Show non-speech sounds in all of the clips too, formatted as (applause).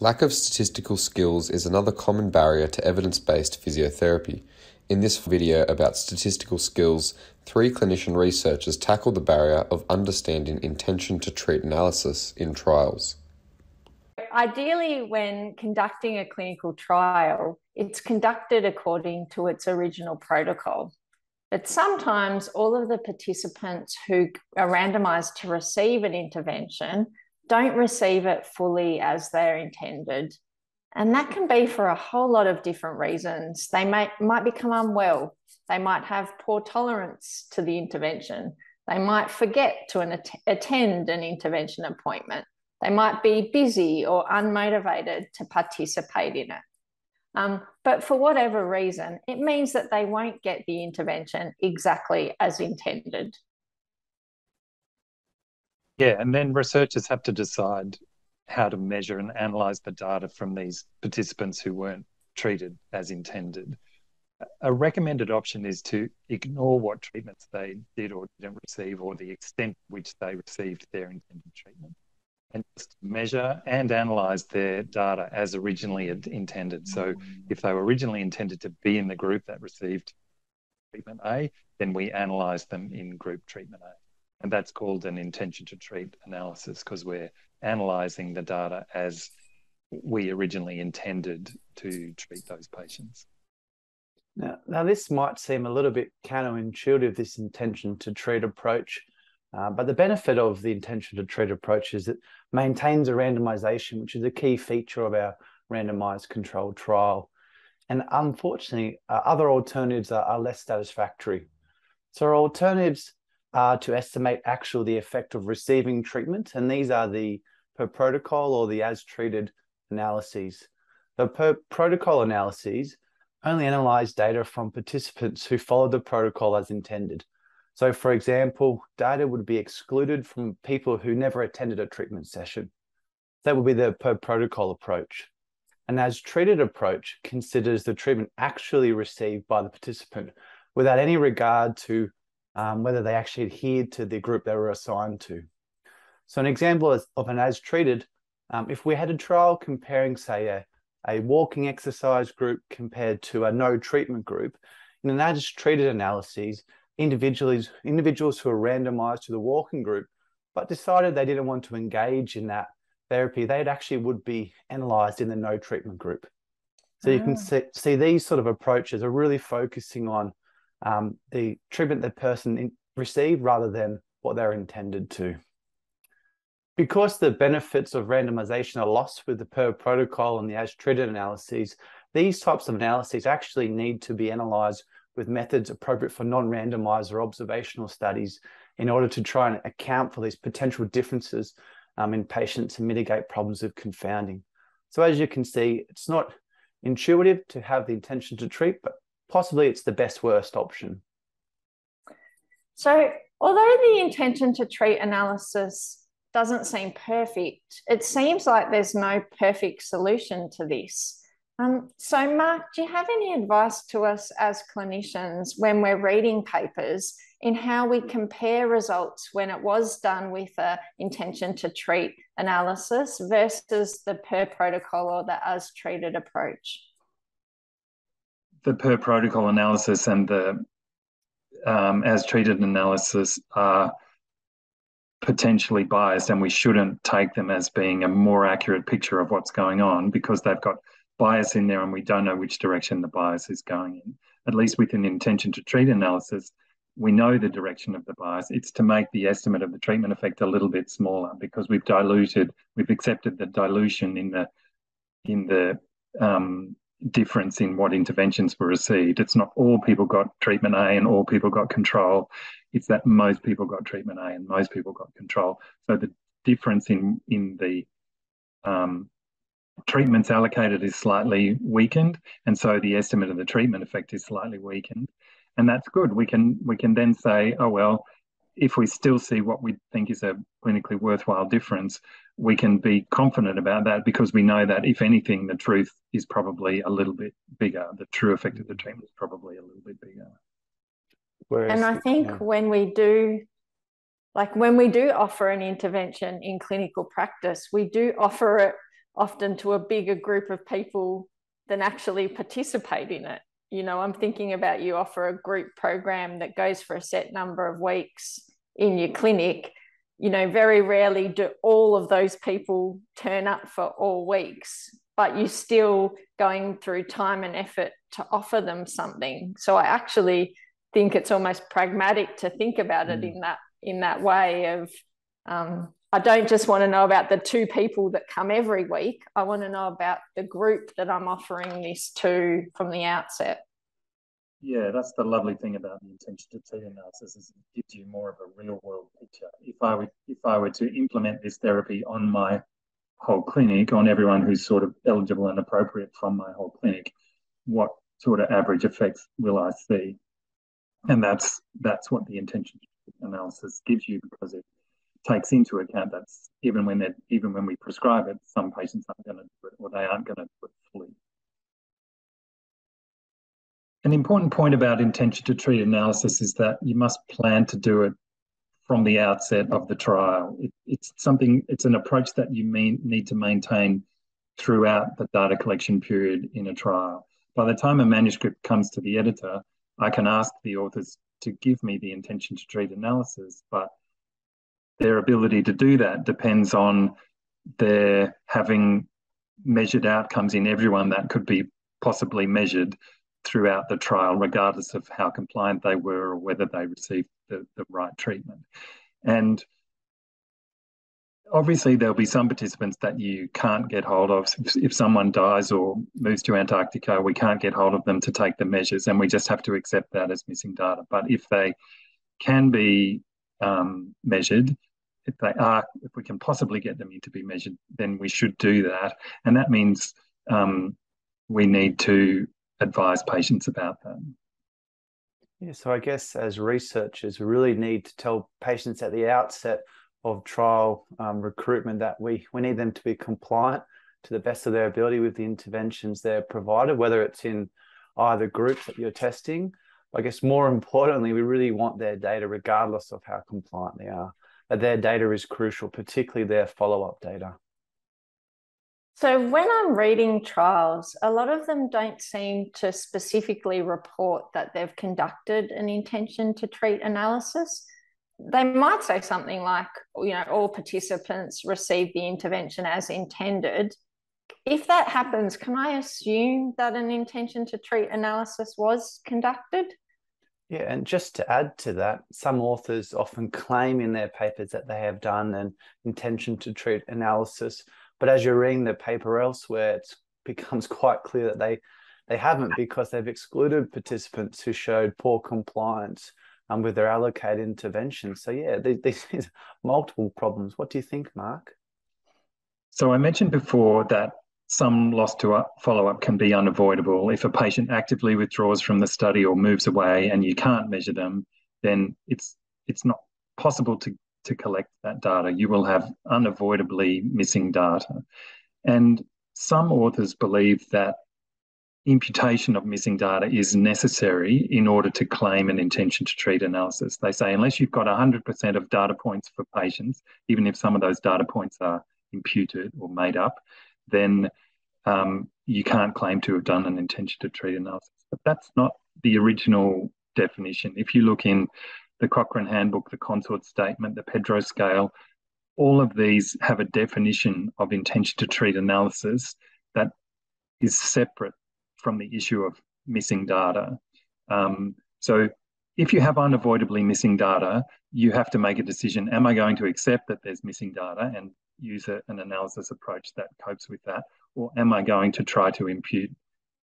Lack of statistical skills is another common barrier to evidence-based physiotherapy. In this video about statistical skills, three clinician researchers tackle the barrier of understanding intention to treat analysis in trials. Ideally, when conducting a clinical trial, it's conducted according to its original protocol. But sometimes all of the participants who are randomized to receive an intervention don't receive it fully as they're intended. And that can be for a whole lot of different reasons. They may, might become unwell. They might have poor tolerance to the intervention. They might forget to an att- attend an intervention appointment. They might be busy or unmotivated to participate in it. Um, but for whatever reason, it means that they won't get the intervention exactly as intended. Yeah, and then researchers have to decide how to measure and analyze the data from these participants who weren't treated as intended. A recommended option is to ignore what treatments they did or didn't receive or the extent which they received their intended treatment and just measure and analyze their data as originally intended. So if they were originally intended to be in the group that received treatment A, then we analyze them in group treatment A. And that's called an intention to treat analysis because we're analyzing the data as we originally intended to treat those patients. Now, now this might seem a little bit counterintuitive, this intention to treat approach, uh, but the benefit of the intention to treat approach is it maintains a randomization, which is a key feature of our randomized controlled trial. And unfortunately, uh, other alternatives are, are less satisfactory. So our alternatives are to estimate actual the effect of receiving treatment, and these are the per protocol or the as treated analyses. The per protocol analyses only analyze data from participants who followed the protocol as intended. So, for example, data would be excluded from people who never attended a treatment session. That would be the per protocol approach. And as treated approach considers the treatment actually received by the participant without any regard to um, whether they actually adhered to the group they were assigned to. So, an example of an as treated, um, if we had a trial comparing, say, a, a walking exercise group compared to a no treatment group, in an as treated analysis, individuals, individuals who were randomized to the walking group but decided they didn't want to engage in that therapy, they actually would be analyzed in the no treatment group. So you can ah. see, see these sort of approaches are really focusing on um, the treatment the person in, received rather than what they're intended to. Because the benefits of randomization are lost with the per protocol and the as treated analyses, these types of analyses actually need to be analyzed with methods appropriate for non randomized or observational studies in order to try and account for these potential differences um, in patients and mitigate problems of confounding. So, as you can see, it's not intuitive to have the intention to treat, but possibly it's the best worst option. So, although the intention to treat analysis doesn't seem perfect, it seems like there's no perfect solution to this. Um, so, Mark, do you have any advice to us as clinicians when we're reading papers in how we compare results when it was done with a intention to treat analysis versus the per protocol or the as treated approach? the per protocol analysis and the um, as treated analysis are potentially biased, and we shouldn't take them as being a more accurate picture of what's going on because they've got bias in there and we don't know which direction the bias is going in. At least with an intention to treat analysis, we know the direction of the bias. It's to make the estimate of the treatment effect a little bit smaller because we've diluted, we've accepted the dilution in the in the um, difference in what interventions were received. It's not all people got treatment A and all people got control. It's that most people got treatment A and most people got control. So the difference in in the um, treatments allocated is slightly weakened, and so the estimate of the treatment effect is slightly weakened, and that's good. We can we can then say, oh well, if we still see what we think is a clinically worthwhile difference, we can be confident about that because we know that if anything, the truth is probably a little bit bigger. The true effect of the treatment is probably a little bit bigger. Whereas, and I think yeah. when we do, like when we do offer an intervention in clinical practice, we do offer it often to a bigger group of people than actually participate in it. You know, I'm thinking about you offer a group program that goes for a set number of weeks in your clinic. You know, very rarely do all of those people turn up for all weeks, but you're still going through time and effort to offer them something. So I actually think it's almost pragmatic to think about it mm. in that in that way of um, I don't just want to know about the two people that come every week. I want to know about the group that I'm offering this to from the outset. Yeah, that's the lovely thing about the intention to treat analysis is it gives you more of a real world picture. If I were if I were to implement this therapy on my whole clinic, on everyone who's sort of eligible and appropriate from my whole clinic, what sort of average effects will I see? And that's that's what the intention analysis gives you because it takes into account that even when they even when we prescribe it, some patients aren't going to do it or they aren't going to do it fully. An important point about intention to treat analysis is that you must plan to do it from the outset of the trial. It, it's something, it's an approach that you mean, need to maintain throughout the data collection period in a trial. By the time a manuscript comes to the editor, I can ask the authors to give me the intention to treat analysis, but their ability to do that depends on their having measured outcomes in everyone that could be possibly measured throughout the trial, regardless of how compliant they were or whether they received the, the right treatment. And obviously, there'll be some participants that you can't get hold of. If, if someone dies or moves to Antarctica, we can't get hold of them to take the measures, and we just have to accept that as missing data. But if they can be um, measured, if they are, if we can possibly get them in to be measured, then we should do that. And that means um, we need to advise patients about that. Yeah, so I guess as researchers, we really need to tell patients at the outset of trial um, recruitment that we, we need them to be compliant to the best of their ability with the interventions they're provided, whether it's in either groups that you're testing. I guess more importantly, we really want their data regardless of how compliant they are their data is crucial, particularly their follow up data? So, when I'm reading trials, a lot of them don't seem to specifically report that they've conducted an intention to treat analysis. They might say something like, you know, all participants received the intervention as intended. If that happens, can I assume that an intention to treat analysis was conducted? Yeah, and just to add to that, some authors often claim in their papers that they have done an intention to treat analysis, but as you're reading the paper elsewhere, it (laughs) becomes quite clear that they they haven't because they've excluded participants who showed poor compliance um, with their allocated intervention. So yeah, (laughs) these multiple problems. What do you think, Mark? So I mentioned before that some loss to follow up can be unavoidable. If a patient actively withdraws from the study or moves away and you can't measure them, then it's it's not possible to, to collect that data. You will have unavoidably missing data. And some authors believe that imputation of missing data is necessary in order to claim an intention to treat analysis. They say unless you've got 100% of data points for patients, even if some of those data points are imputed or made up, then um, you can't claim to have done an intention to treat analysis. But that's not the original definition. If you look in the Cochrane Handbook, the Consort Statement, the PEDro Scale, all of these have a definition of intention to treat analysis that is separate from the issue of missing data. Um, so if you have unavoidably missing data, you have to make a decision. Am I going to accept that there's missing data and use an analysis approach that copes with that? Or am I going to try to impute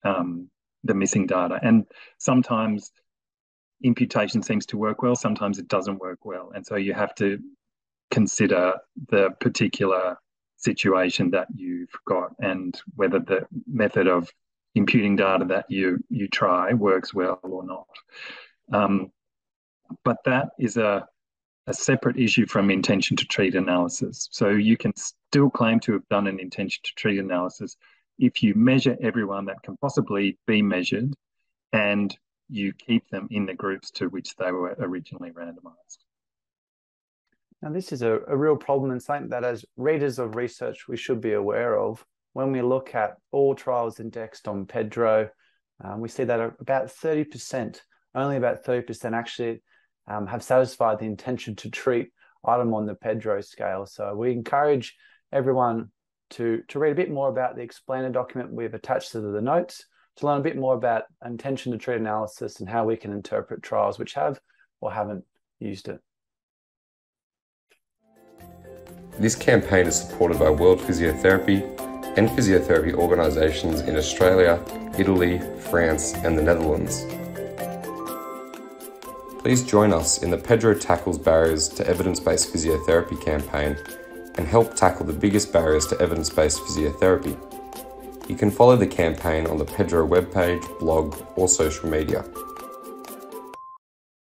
um, the missing data? And sometimes imputation seems to work well, sometimes it doesn't work well. And so you have to consider the particular situation that you've got and whether the method of imputing data that you you try works well or not. Um, but that is a a separate issue from intention to treat analysis. So you can still claim to have done an intention to treat analysis if you measure everyone that can possibly be measured and you keep them in the groups to which they were originally randomized. Now, this is a, a real problem and something that, as readers of research, we should be aware of. When we look at all trials indexed on PEDro, um, we see that about 30%, only about 30% actually um, have satisfied the intention to treat item on the PEDro scale. So we encourage everyone to, to read a bit more about the explainer document we've attached to the notes to learn a bit more about intention to treat analysis and how we can interpret trials which have or haven't used it. This campaign is supported by World Physiotherapy and physiotherapy organisations in Australia, Italy, France, and the Netherlands. Please join us in the PEDro Tackles Barriers to Evidence Based Physiotherapy campaign and help tackle the biggest barriers to evidence based physiotherapy. You can follow the campaign on the PEDro webpage, blog, or social media.